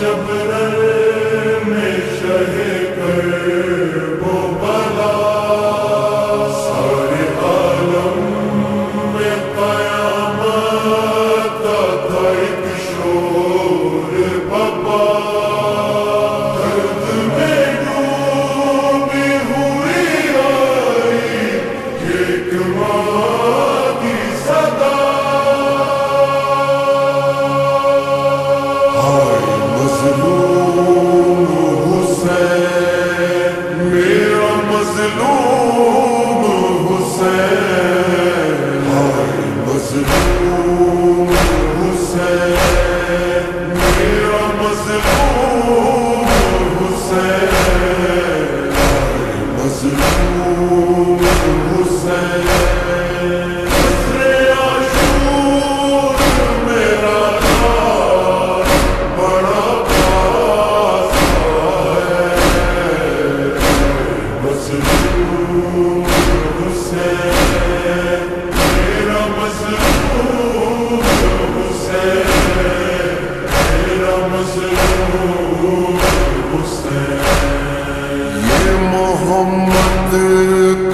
جب Lord. Muhammad'dır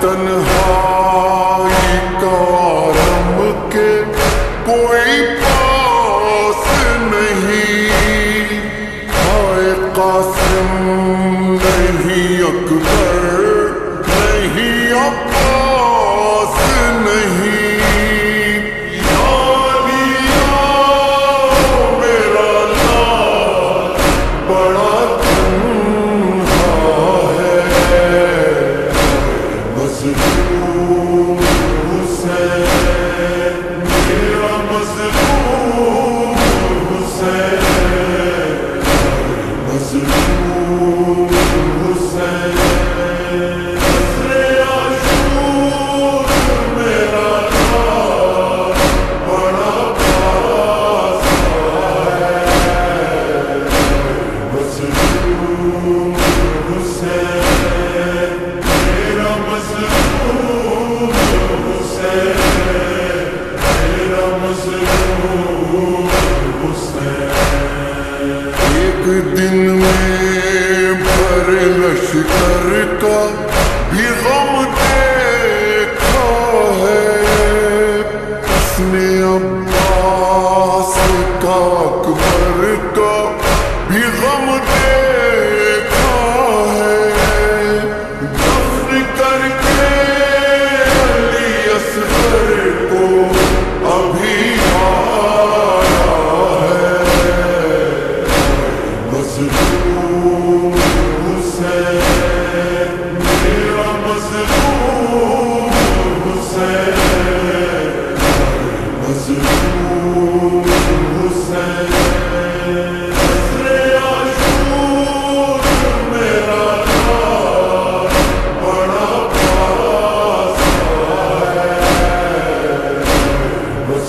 تنہائی کارم کے کوئی پاس نہیں۔ ہائے قاسم نہیں اکبر۔ ایک دن میں پر لشکر کا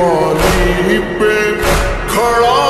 لیے پانی پہ کھڑا